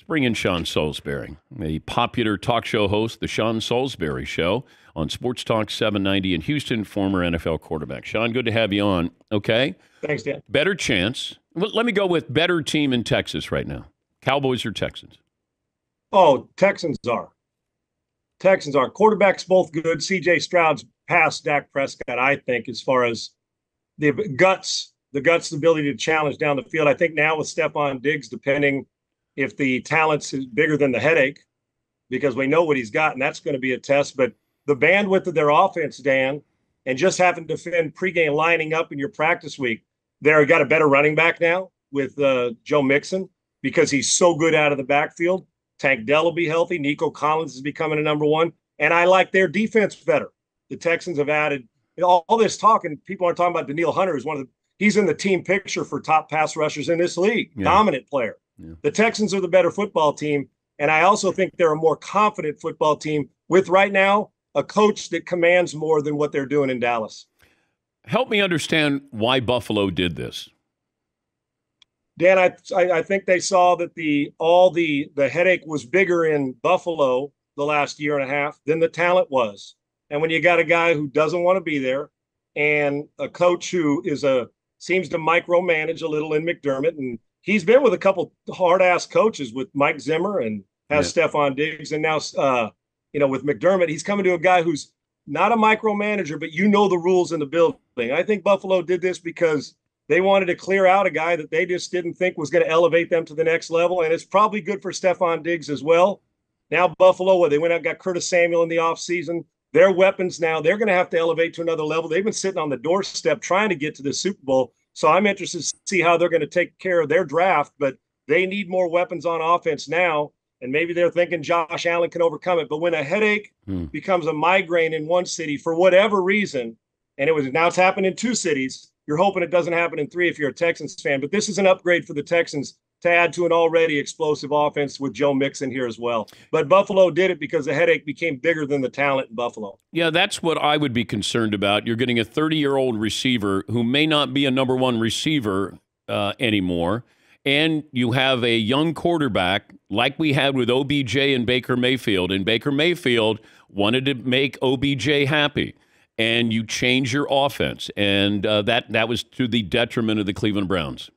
Let's bring in Sean Salisbury, a popular talk show host, The Sean Salisbury Show on Sports Talk 790 in Houston, former NFL quarterback. Sean, good to have you on. Okay. Thanks, Dan. Better chance. Let me go with better team in Texas right now Cowboys or Texans? Oh, Texans are. Texans are. Quarterbacks both good. CJ Stroud's past Dak Prescott, I think, as far as the guts, the guts, the ability to challenge down the field. I think now with Stefon Diggs, depending if the talent's is bigger than the headache, because we know what he's got, and that's going to be a test. But the bandwidth of their offense, Dan, and just having to defend pregame lining up in your practice week, they've got a better running back now with uh, Joe Mixon because he's so good out of the backfield. Tank Dell will be healthy. Nico Collins is becoming a number one. And I like their defense better. The Texans have added all, all this talk, and people are talking about Danielle Hunter is one of the he's in the team picture for top pass rushers in this league. Yeah. Dominant player. Yeah. The Texans are the better football team. And I also think they're a more confident football team with right now a coach that commands more than what they're doing in Dallas. Help me understand why Buffalo did this. Dan, I, I, I think they saw that the all the the headache was bigger in Buffalo the last year and a half than the talent was. And when you got a guy who doesn't want to be there and a coach who is a seems to micromanage a little in McDermott, and he's been with a couple hard ass coaches with Mike Zimmer and has yeah. Stefon Diggs, and now uh, you know with McDermott, he's coming to a guy who's not a micromanager, but you know the rules in the building. I think Buffalo did this because they wanted to clear out a guy that they just didn't think was going to elevate them to the next level, and it's probably good for Stefon Diggs as well. Now Buffalo, where they went out got Curtis Samuel in the offseason. Their weapons now, they're going to have to elevate to another level. They've been sitting on the doorstep trying to get to the Super Bowl. So I'm interested to see how they're going to take care of their draft, but they need more weapons on offense now. And maybe they're thinking Josh Allen can overcome it. But when a headache hmm. becomes a migraine in one city for whatever reason, and it was now it's happened in two cities, you're hoping it doesn't happen in three if you're a Texans fan. But this is an upgrade for the Texans to add to an already explosive offense with Joe Mixon here as well. But Buffalo did it because the headache became bigger than the talent in Buffalo. Yeah, that's what I would be concerned about. You're getting a 30 year old receiver who may not be a number one receiver uh, anymore. And you have a young quarterback like we had with OBJ and Baker Mayfield. And Baker Mayfield wanted to make OBJ happy. And you change your offense. And uh, that, that was to the detriment of the Cleveland Browns.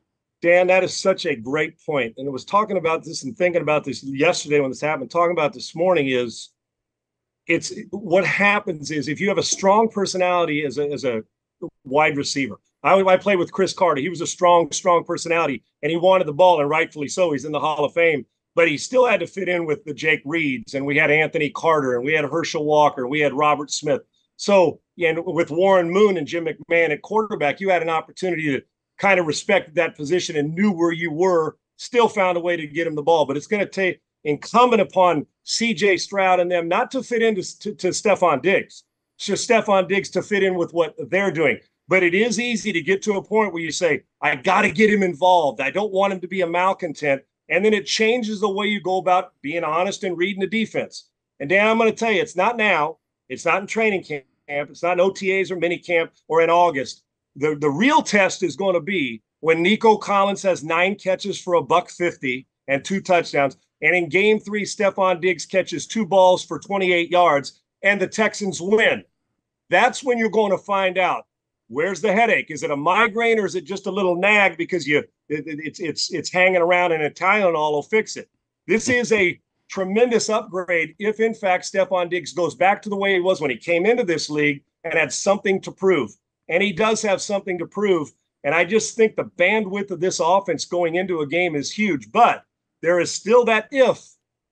Dan, that is such a great point. And I was talking about this and thinking about this yesterday when this happened, talking about this morning is it's what happens is if you have a strong personality as a, as a wide receiver. I, I played with Cris Carter. He was a strong, strong personality and he wanted the ball, and rightfully so. He's in the Hall of Fame, but he still had to fit in with the Jake Reeds, and we had Anthony Carter, and we had Herschel Walker, we had Robert Smith. So, and with Warren Moon and Jim McMahon at quarterback, you had an opportunity to kind of respected that position and knew where you were, still found a way to get him the ball. But it's going to take incumbent upon CJ Stroud and them not to fit into to, to Stefon Diggs. Just Stefon Diggs to fit in with what they're doing. But it is easy to get to a point where you say, I got to get him involved. I don't want him to be a malcontent. And then it changes the way you go about being honest and reading the defense. And Dan, I'm going to tell you, it's not now. It's not in training camp. It's not in OTAs or mini camp or in August the, the real test is going to be when Nico Collins has nine catches for a buck 50 and two touchdowns. And in game three, Stefon Diggs catches two balls for 28 yards and the Texans win. That's when you're going to find out where's the headache. Is it a migraine or is it just a little nag because you it, it's it's it's hanging around and a Tylenol will fix it. This is a tremendous upgrade if in fact Stefon Diggs goes back to the way he was when he came into this league and had something to prove and he does have something to prove. And I just think the bandwidth of this offense going into a game is huge. But there is still that if.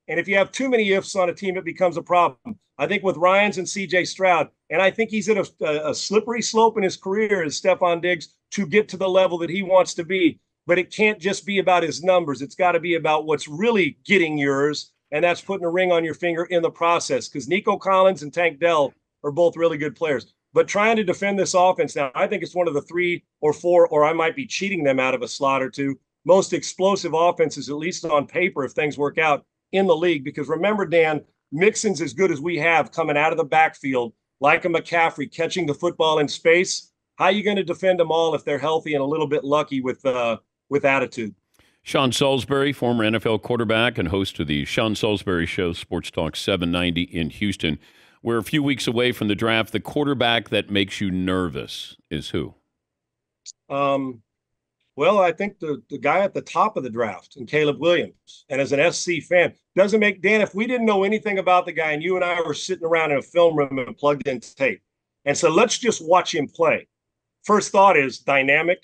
And if you have too many ifs on a team, it becomes a problem. I think with Ryans and CJ Stroud, and I think he's at a, a slippery slope in his career as Stefon Diggs to get to the level that he wants to be. But it can't just be about his numbers. It's got to be about what's really getting yours. And that's putting a ring on your finger in the process. Because Nico Collins and Tank Dell are both really good players. But trying to defend this offense now, I think it's one of the three or four, or I might be cheating them out of a slot or two, most explosive offenses, at least on paper, if things work out in the league. Because remember, Dan, Mixon's as good as we have coming out of the backfield, like a McCaffrey catching the football in space. How are you going to defend them all if they're healthy and a little bit lucky with uh, with attitude? Sean Salisbury, former NFL quarterback and host of the Sean Salisbury Show, Sports Talk 790 in Houston. We're a few weeks away from the draft. The quarterback that makes you nervous is who? Um, well, I think the, the guy at the top of the draft and Caleb Williams. And as an SC fan, doesn't make Dan, if we didn't know anything about the guy and you and I were sitting around in a film room and plugged in tape and so let's just watch him play. First thought is dynamic,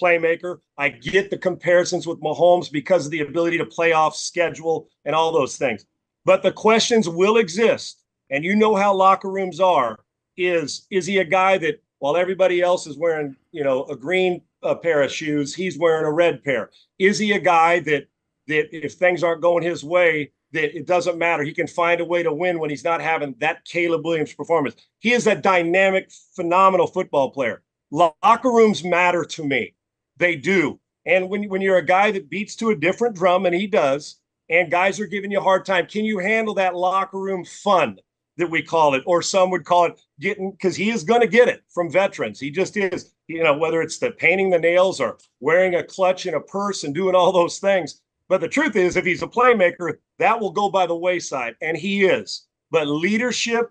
playmaker. I get the comparisons with Mahomes because of the ability to play off schedule and all those things. But the questions will exist. And you know how locker rooms are. Is is he a guy that while everybody else is wearing, you know, a green uh, pair of shoes, he's wearing a red pair? Is he a guy that that if things aren't going his way, that it doesn't matter. He can find a way to win when he's not having that Caleb Williams performance. He is a dynamic, phenomenal football player. Locker rooms matter to me. They do. And when, when you're a guy that beats to a different drum, and he does, and guys are giving you a hard time, can you handle that locker room fun that we call it? Or some would call it getting, because he is going to get it from veterans. He just is, you know, whether it's the painting the nails or wearing a clutch in a purse and doing all those things. But the truth is, if he's a playmaker, that will go by the wayside, and he is. But leadership,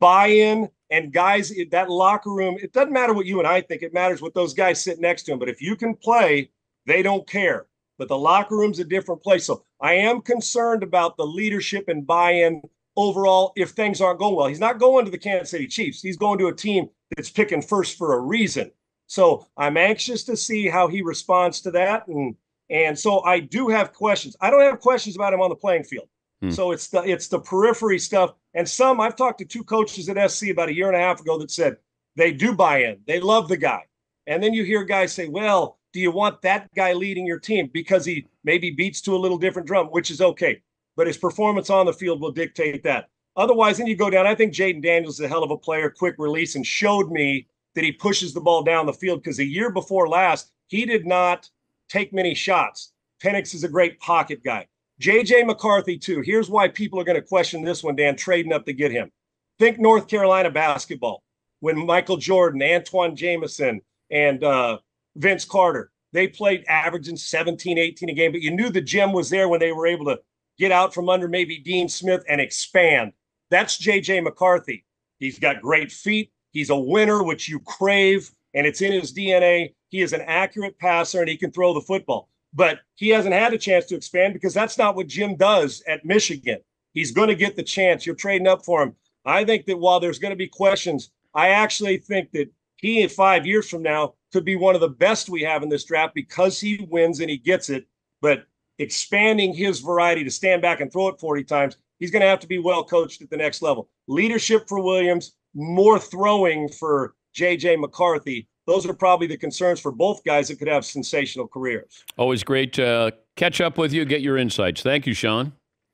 buy in, and guys, that locker room, it doesn't matter what you and I think, it matters what those guys sit next to him. But if you can play, they don't care. But the locker room's a different place. So I am concerned about the leadership and buy in overall if things aren't going well. He's not going to the Kansas City Chiefs, he's going to a team that's picking first for a reason. So I'm anxious to see how he responds to that. And and so I do have questions. I don't have questions about him on the playing field. Hmm. So it's the it's the periphery stuff. And some I've talked to two coaches at SC about a year and a half ago that said they do buy in. They love the guy. And then you hear guys say, "Well, do you want that guy leading your team because he maybe beats to a little different drum, which is okay, but his performance on the field will dictate that." Otherwise, then you go down. I think Jayden Daniels is a hell of a player, quick release, and showed me that he pushes the ball down the field because a year before last, he did not take many shots. Penix is a great pocket guy. JJ McCarthy, too. Here's why people are going to question this one, Dan, trading up to get him. Think North Carolina basketball when Michael Jordan, Antawn Jamison, and uh, Vince Carter, they played averaging 17, 18 a game, but you knew the gem was there when they were able to get out from under maybe Dean Smith and expand. That's JJ McCarthy. He's got great feet. He's a winner, which you crave, and it's in his DNA. He is an accurate passer and he can throw the football. But he hasn't had a chance to expand because that's not what Jim does at Michigan. He's going to get the chance. You're trading up for him. I think that while there's going to be questions, I actually think that he, five years from now, could be one of the best we have in this draft because he wins and he gets it. But expanding his variety to stand back and throw it 40 times, he's going to have to be well coached at the next level. Leadership for Williams, more throwing for JJ McCarthy those are probably the concerns for both guys that could have sensational careers. Always great to catch up with you, get your insights. Thank you, Sean.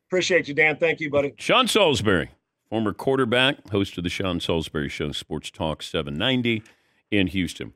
Appreciate you, Dan. Thank you, buddy. Sean Salisbury, former quarterback, host of the Sean Salisbury Show, Sports Talk 790 in Houston.